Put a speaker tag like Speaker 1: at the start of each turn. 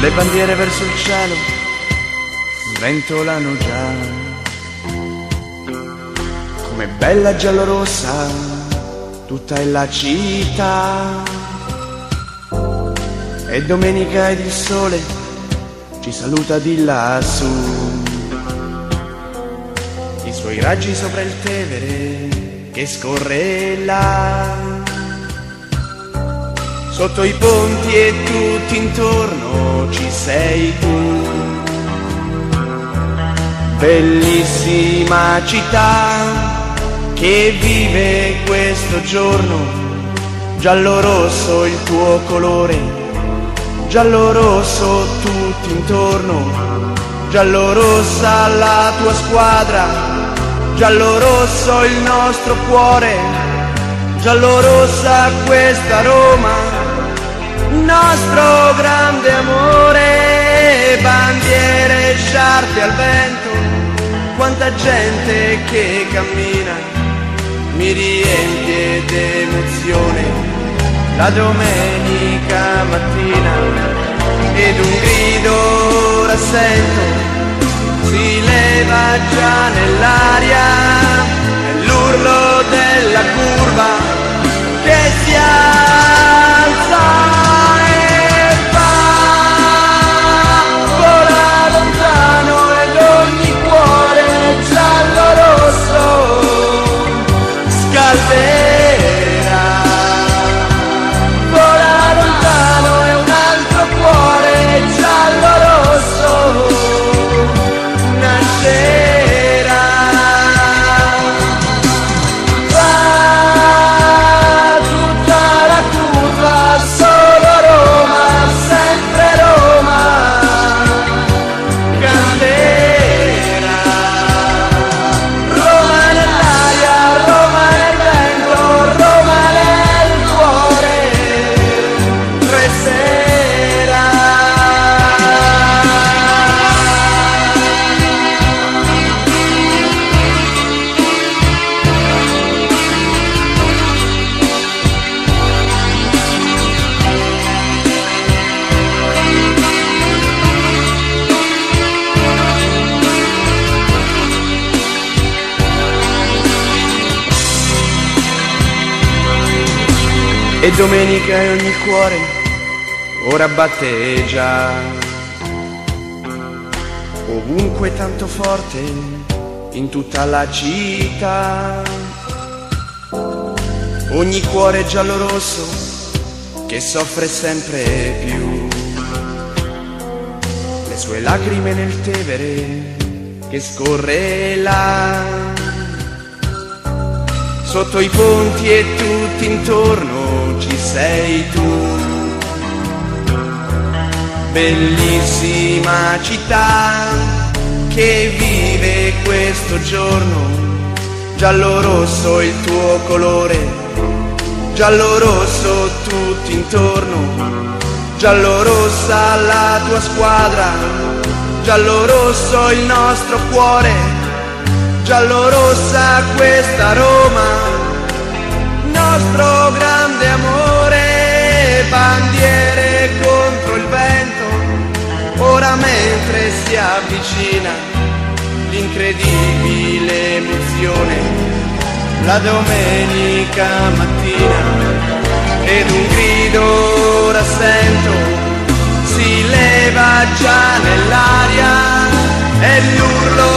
Speaker 1: le bandiere verso il cielo sventolano già. Come bella giallorossa, tutta è la città. E domenica ed il sole ci saluta di lassù. I suoi raggi sopra il Tevere che scorre là Sotto i ponti e tutti intorno ci sei tu. Bellissima città che vive questo giorno, giallo rosso il tuo colore, giallo rosso tutti intorno, giallo rossa la tua squadra, giallo rosso il nostro cuore, giallo rossa questa Roma nostro grande amore, bandiere sciarpe al vento, quanta gente che cammina, mi riempie d'emozione la domenica mattina ed un grido rassento si leva già nell'aria, è E domenica e ogni cuore ora batte già. Ovunque tanto forte, in tutta la città. Ogni cuore giallo rosso che soffre sempre più. Le sue lacrime nel Tevere che scorre là. Sotto i ponti e tutti intorno ci sei tu. Bellissima città che vive questo giorno, giallo rosso il tuo colore, giallo rosso tutti intorno, giallo rossa la tua squadra, giallo rosso il nostro cuore, giallo rossa questa Roma nostro grande amore, bandiere contro il vento, ora mentre si avvicina l'incredibile emozione, la domenica mattina, ed un grido rassento si leva già nell'aria, è l'urlo